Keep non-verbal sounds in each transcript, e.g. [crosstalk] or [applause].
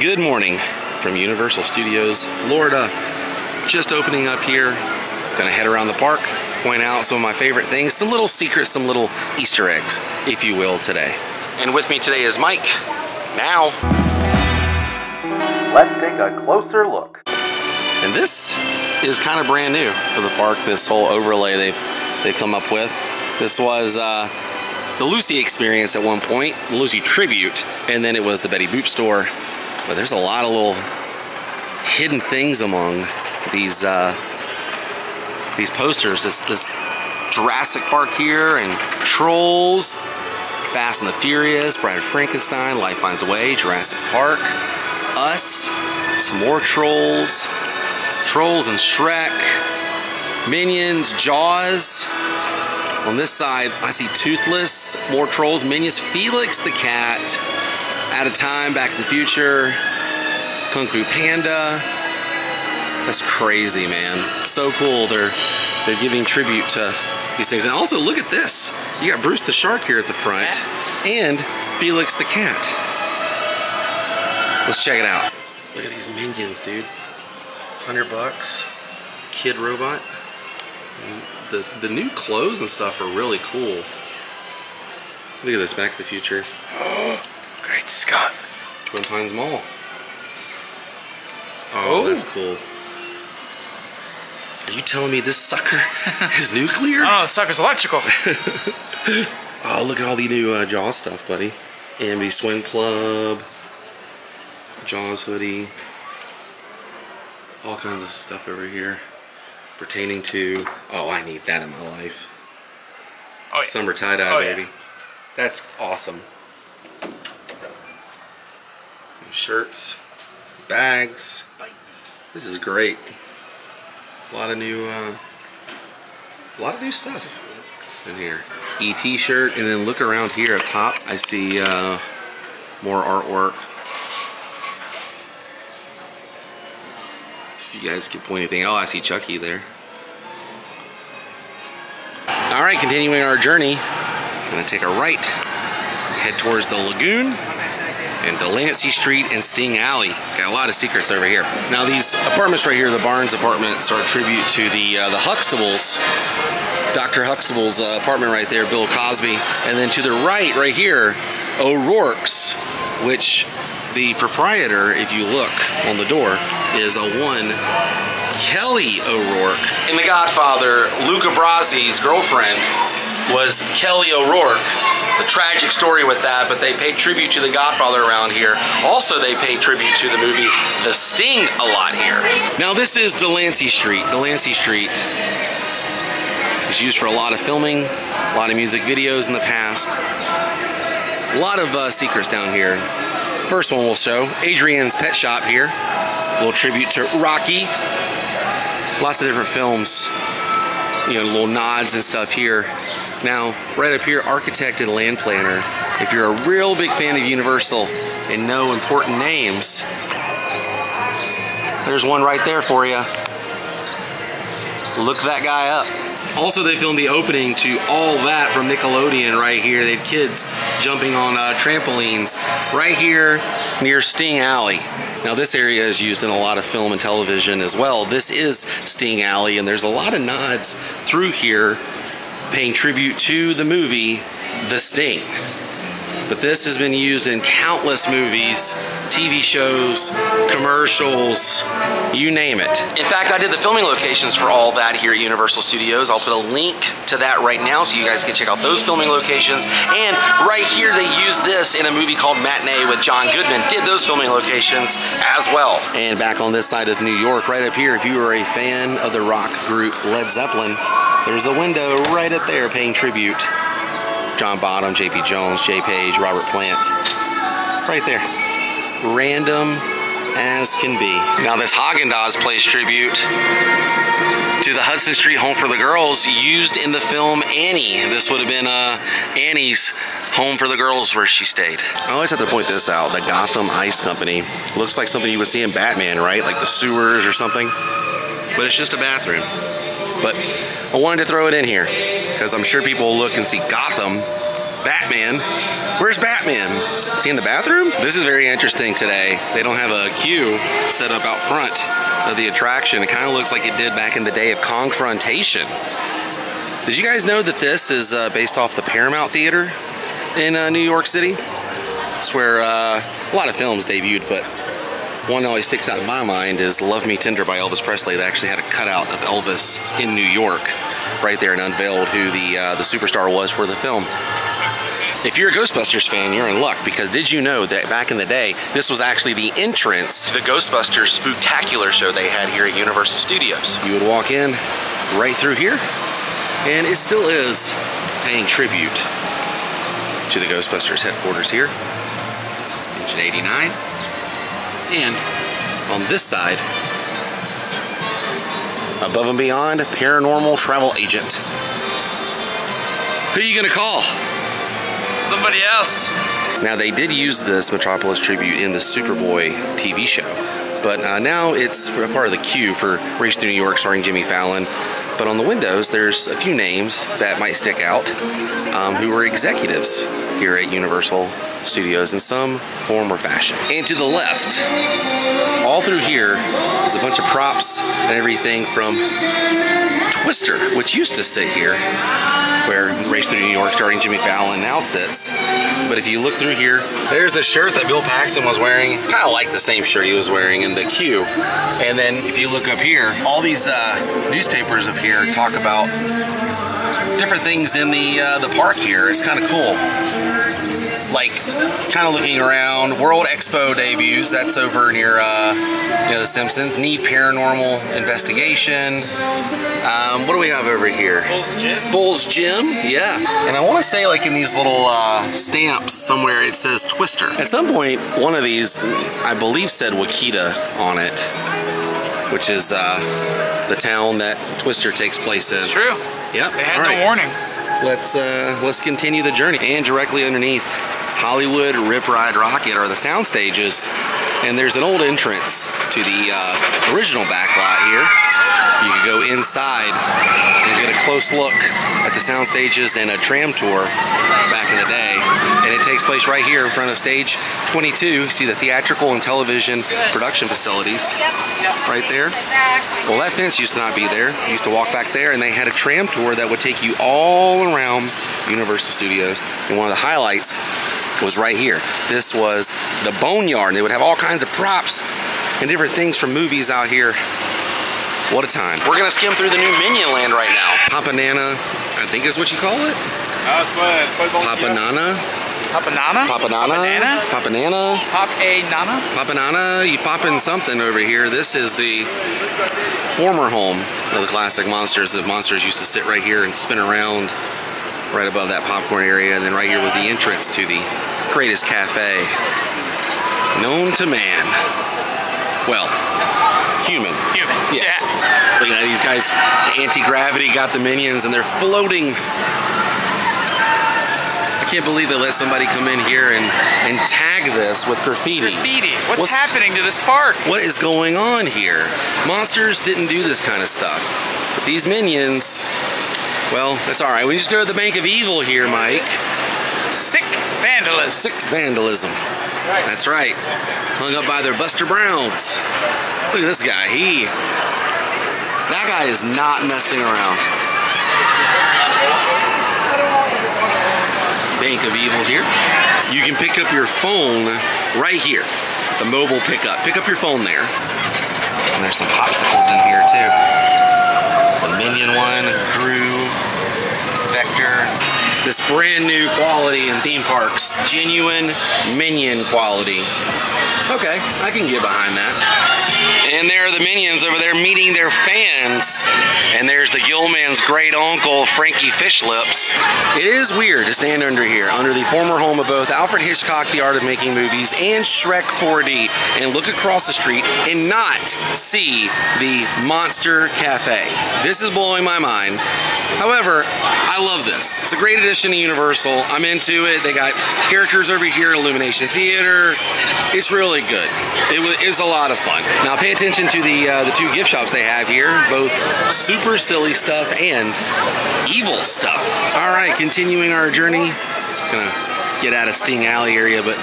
Good morning from Universal Studios, Florida. Just opening up here. Gonna head around the park, point out some of my favorite things, some little secrets, some little Easter eggs, if you will, today. And with me today is Mike. Now, let's take a closer look. And this is kind of brand new for the park, this whole overlay they've, they've come up with. This was uh, the Lucy experience at one point, the Lucy tribute, and then it was the Betty Boop store. But there's a lot of little hidden things among these uh, these posters. This this Jurassic Park here and Trolls, Fast and the Furious, Bride of Frankenstein, Life Finds a Way, Jurassic Park, Us, some more Trolls, Trolls and Shrek, Minions, Jaws. On this side, I see Toothless, more Trolls, Minions, Felix the Cat, Out of Time, Back to the Future, Kung Fu Panda. That's crazy, man. So cool. They're they're giving tribute to these things. And also, look at this. You got Bruce the Shark here at the front, and Felix the Cat. Let's check it out. Look at these minions, dude. 100 bucks. Kid robot. The, the new clothes and stuff are really cool. Look at this, Back to the Future. [gasps] Great Scott. Twin Pines Mall. Oh, Oh. that's cool. Are you telling me this sucker [laughs] is nuclear? Oh, sucker's electrical. [laughs] Oh, look at all the new uh, Jaws stuff, buddy. Amity Swim Club, Jaws hoodie, all kinds of stuff over here pertaining to. Oh, I need that in my life. Oh, yeah. Summer tie dye, Oh, yeah. baby. That's awesome. New shirts, bags. This is great. A lot of new, uh, a lot of new stuff in here. ET shirt, and then look around here up top. I see uh, more artwork. If you guys can point anything, oh, I see Chucky there. All right, continuing our journey, gonna take a right, head towards the lagoon and Delancey Street and Sting Alley. Got a lot of secrets over here. Now these apartments right here, the Barnes apartments, are a tribute to the uh, the Huxtables. Dr. Huxtable's uh, apartment right there, Bill Cosby. And then to the right, right here, O'Rourke's, which the proprietor, if you look on the door, is a one Kelly O'Rourke. In The Godfather, Luca Brasi's girlfriend was Kelly O'Rourke. It's a tragic story with that, but they pay tribute to The Godfather around here. Also, they pay tribute to the movie The Sting a lot here. Now, this is Delancey Street. Delancey Street is used for a lot of filming, a lot of music videos in the past. A lot of uh, secrets down here. First one we'll show Adrian's Pet Shop here. A little tribute to Rocky. Lots of different films. You know, little nods and stuff here. Now, right up here, architect and land planner. If you're a real big fan of Universal and know important names, there's one right there for you. Look that guy up. Also, they filmed the opening to All That from Nickelodeon right here. They had kids jumping on uh, trampolines right here near Sting Alley. Now, this area is used in a lot of film and television as well. This is Sting Alley, and there's a lot of nods through here paying tribute to the movie The Sting. But this has been used in countless movies, TV shows, commercials, you name it. In fact, I did the filming locations for all that here at Universal Studios. I'll put a link to that right now so you guys can check out those filming locations. And right here, they used this in a movie called Matinee with John Goodman. Did those filming locations as well. And back on this side of New York, right up here, if you are a fan of the rock group Led Zeppelin, there's a window right up there paying tribute. John Bonham, J.P. Jones, Jay Page, Robert Plant. Right there. Random as can be. Now this Haagen-Dazs plays tribute to the Hudson Street Home for the Girls used in the film Annie. This would have been uh, Annie's home for the girls where she stayed. I always have to point this out. The Gotham Ice Company looks like something you would see in Batman, right? Like the sewers or something. But it's just a bathroom. But I wanted to throw it in here because I'm sure people will look and see Gotham Batman. Where's Batman? Is he in the bathroom? This is very interesting today. They don't have a queue set up out front of the attraction. It kind of looks like it did back in the day of Kongfrontation. Did you guys know that this is uh, based off the Paramount Theater in uh, New York City? It's where uh, a lot of films debuted, but one that always sticks out in my mind is Love Me Tender by Elvis Presley. They actually had a cutout of Elvis in New York right there and unveiled who the, uh, the superstar was for the film. If you're a Ghostbusters fan, you're in luck because did you know that back in the day, this was actually the entrance to the Ghostbusters Spooktacular show they had here at Universal Studios. You would walk in right through here, and it still is paying tribute to the Ghostbusters headquarters here, Engine 89. And on this side, above and beyond, paranormal travel agent. Who are you gonna call? Somebody else. Now they did use this Metropolis tribute in the Superboy TV show, but uh, now it's for a part of the queue for Race Through New York starring Jimmy Fallon. But on the windows, there's a few names that might stick out um, who were executives here at Universal Studios in some form or fashion. And to the left, all through here is a bunch of props and everything from Twister, which used to sit here, where Race Through New York starring Jimmy Fallon now sits. But if you look through here, there's the shirt that Bill Paxton was wearing, kind of like the same shirt he was wearing in the queue. And then if you look up here, all these uh, newspapers up here talk about different things in the uh, the park here. It's kind of cool like kind of looking around. World Expo debuts. That's over near uh, you know the Simpsons. Need Paranormal Investigation. Um, what do we have over here? Bull's Gym. Bull's Gym. Yeah. And I want to say like in these little uh, stamps somewhere it says Twister. At some point, one of these, I believe, said Wakita on it, which is uh, the town that Twister takes place in. It's true. Yep. They had All no right. warning. Let's uh, let's continue the journey. And directly underneath Hollywood Rip Ride Rocket are the sound stages, and there's an old entrance to the uh, original backlot here. You can go inside and get a close look at the sound stages and a tram tour back in the day. And it takes place right here in front of stage 22. You see the theatrical and television production facilities right there. Well, that fence used to not be there. You used to walk back there, and they had a tram tour that would take you all around Universal Studios. And one of the highlights was right here. This was the Boneyard, they would have all kinds of props and different things from movies out here. What a time. We're gonna skim through the new Minion Land right now. Papa Nana, I think is what you call it. Papa Nana? Pop a nana? Papa Nana? Banana? Papa Nana? Pop a nana? Papa Nana, you popping something over here. This is the former home of the classic monsters. The monsters used to sit right here and spin around right above that popcorn area. And then right here was the entrance to the greatest cafe known to man. Well, human. Human. Yeah. Look at these guys, anti-gravity got the minions and they're floating. I can't believe they let somebody come in here and, and tag this with graffiti. Graffiti. What's, What's- happening to this park? What is going on here? Monsters didn't do this kind of stuff. But these minions, well, that's all right. We just go to the Bank of Evil here, Mike. Sick vandalism. Sick vandalism. That's right. Hung up by their Buster Browns. Look at this guy. He, that guy is not messing around. Bank of Evil here. You can pick up your phone right here. The mobile pickup. Pick up your phone there. And there's some popsicles in here too. The Minion one, Gru, Vector. This brand new quality in theme parks. Genuine Minion quality. Okay, I can get behind that. And there are the minions over there meeting their fans. And there's the Gilman's great uncle, Frankie Fishlips. It is weird to stand under here, under the former home of both Alfred Hitchcock, The Art of Making Movies, and Shrek 4D, and look across the street and not see the Monster Cafe. This is blowing my mind. However, I love this. It's a great addition to Universal. I'm into it. They got characters over here, at Illumination Theater. It's really good. It was it's a lot of fun. Now pay attention to the uh, the two gift shops they have here, both super silly stuff and evil stuff. All right, continuing our journey. Gonna get out of Sting Alley area, but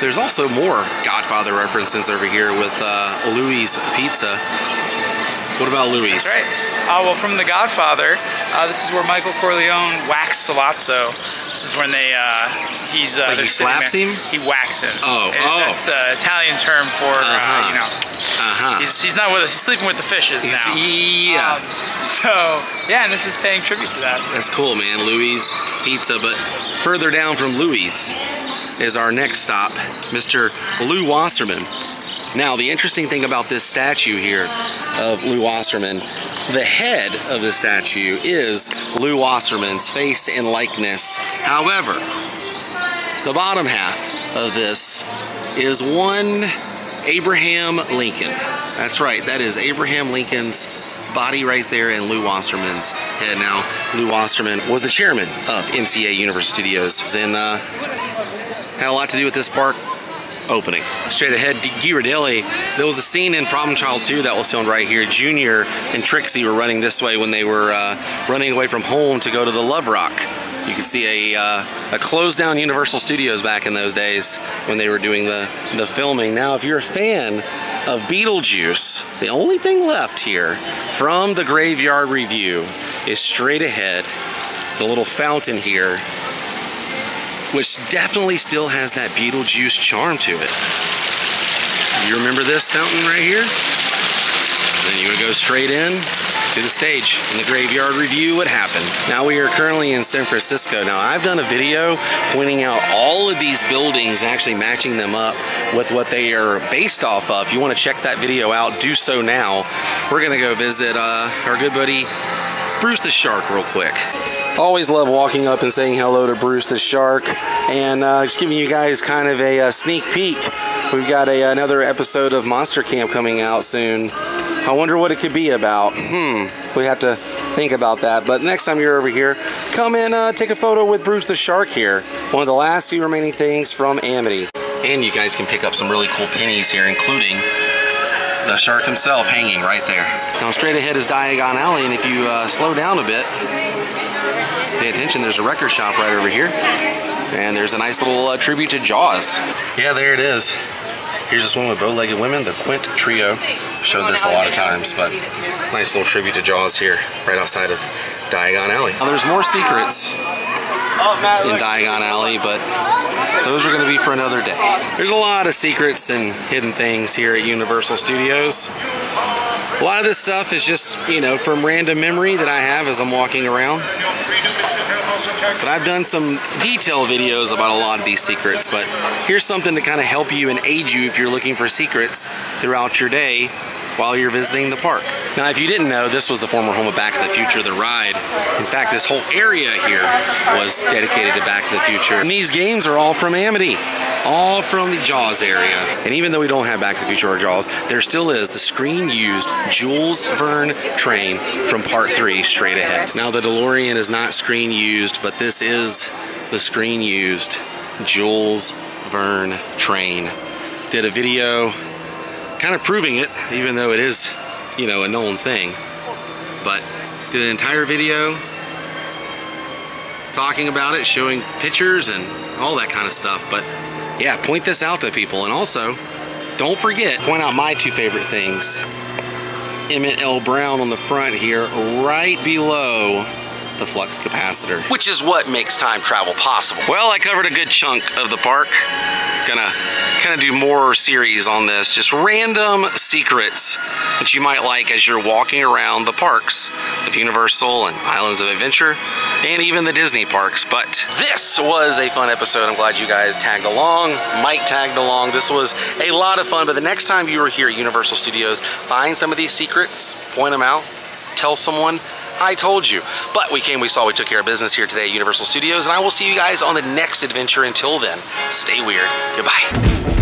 there's also more Godfather references over here with uh, Louis Pizza. What about Louis? That's right. Uh, well, from The Godfather, uh, this is where Michael Corleone whacks Sollozzo. This is when they, uh, he's, uh, Like he slaps him? He whacks him. Oh, And oh. That's an Italian term for, uh, you know, Uh-huh. he's, he's not with us. He's sleeping with the fishes He's- now. yeah. Um, so, yeah, and this is paying tribute to that. That's cool, man. Louis Pizza. But further down from Louis is our next stop, Mr. Lew Wasserman. Now, the interesting thing about this statue here of Lew Wasserman, the head of the statue is Lew Wasserman's face and likeness. However, the bottom half of this is one Abraham Lincoln. That's right, that is Abraham Lincoln's body right there and Lew Wasserman's head. Now, Lew Wasserman was the chairman of MCA Universal Studios and uh, had a lot to do with this park opening. Straight ahead, Ghirardelli, there was a scene in Problem Child 2 that was filmed right here. Junior and Trixie were running this way when they were uh, running away from home to go to the Love Rock. You can see a, uh, a closed down Universal Studios back in those days when they were doing the, the filming. Now, if you're a fan of Beetlejuice, the only thing left here from the Graveyard Revue is straight ahead, the little fountain here which definitely still has that Beetlejuice charm to it. You remember this fountain right here? Then you would go straight in to the stage and the graveyard revue would happen. Now we are currently in San Francisco. Now I've done a video pointing out all of these buildings and actually matching them up with what they are based off of. If you want to check that video out, do so now. We're gonna go visit uh, our good buddy Bruce the Shark real quick. Always love walking up and saying hello to Bruce the Shark and uh, just giving you guys kind of a, uh sneak peek. We've got a, another episode of Monster Camp coming out soon. I wonder what it could be about. Hmm, we have to think about that. But next time you're over here, come and uh, take a photo with Bruce the Shark here. One of the last few remaining things from Amity. And you guys can pick up some really cool pennies here, including the shark himself hanging right there. Now straight ahead is Diagon Alley, and if you uh, slow down a bit, pay attention, there's a record shop right over here. And there's a nice little uh, tribute to Jaws. Yeah, there it is. Here's this one with bow-legged women, the Quint Trio. Showed this a lot of times, but nice little tribute to Jaws here, right outside of Diagon Alley. Now there's more secrets in Diagon Alley, but those are going to be for another day. There's a lot of secrets and hidden things here at Universal Studios. A lot of this stuff is just, you know, from random memory that I have as I'm walking around. But I've done some detailed videos about a lot of these secrets, but here's something to kind of help you and aid you if you're looking for secrets throughout your day while you're visiting the park. Now, if you didn't know, this was the former home of Back to the Future, the ride. In fact, this whole area here was dedicated to Back to the Future. And these games are all from Amity, all from the Jaws area. And even though we don't have Back to the Future or Jaws, there still is the screen used Jules Verne train from part three straight ahead. Now, the DeLorean is not screen used, but this is the screen used Jules Verne train. Did a video kind of proving it, even though it is, you know, a known thing. But did an entire video talking about it, showing pictures and all that kind of stuff. But yeah, point this out to people. And also, don't forget, point out my two favorite things. Emmett L. Brown on the front here, right below the flux capacitor. Which is what makes time travel possible. Well, I covered a good chunk of the park. Gonna kind of do more series on this, just random secrets that you might like as you're walking around the parks of Universal and Islands of Adventure and even the Disney parks. But this was a fun episode. I'm glad you guys tagged along. Mike tagged along. This was a lot of fun. But the next time you are here at Universal Studios, find some of these secrets, point them out, tell someone I told you. But we came, we saw, we took care of business here today at Universal Studios, and I will see you guys on the next adventure. Until then, stay weird. Goodbye.